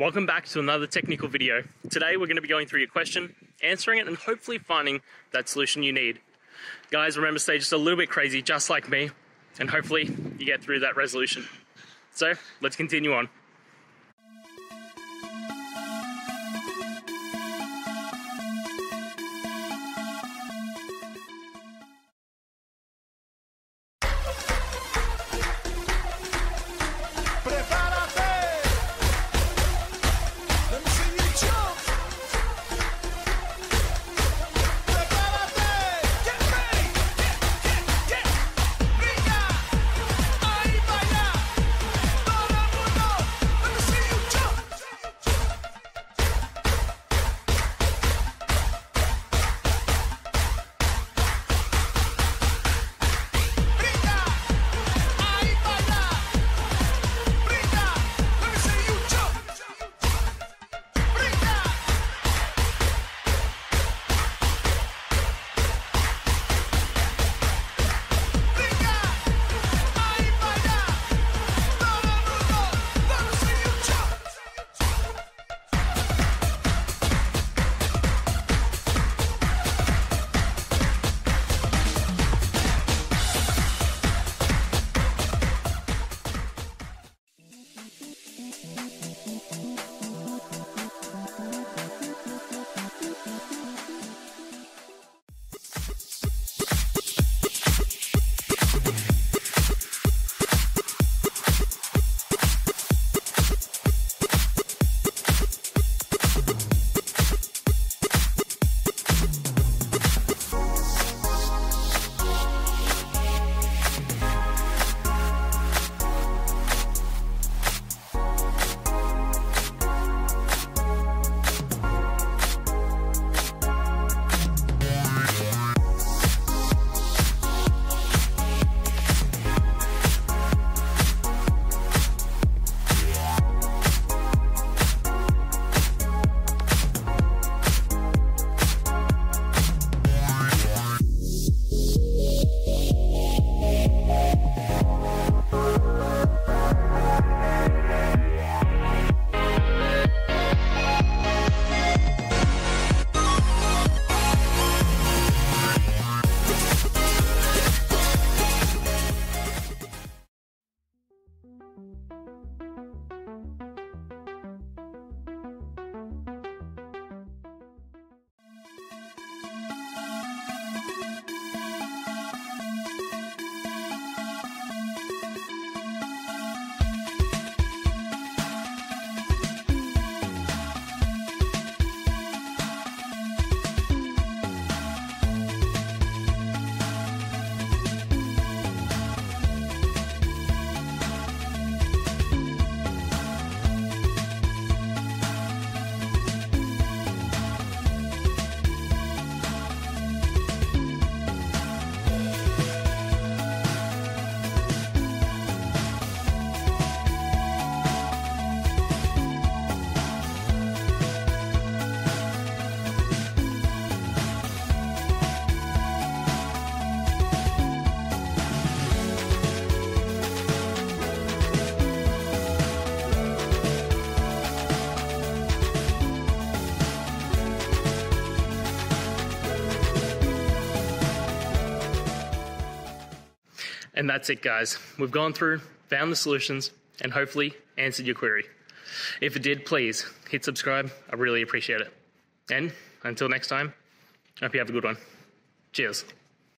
Welcome back to another technical video. Today we're going to be going through your question, answering it, and hopefully finding that solution you need. Guys, remember stay just a little bit crazy, just like me, and hopefully you get through that resolution. So let's continue on. Thank you. And that's it, guys. We've gone through, found the solutions, and hopefully answered your query. If it did, please hit subscribe. I really appreciate it. And until next time, hope you have a good one. Cheers.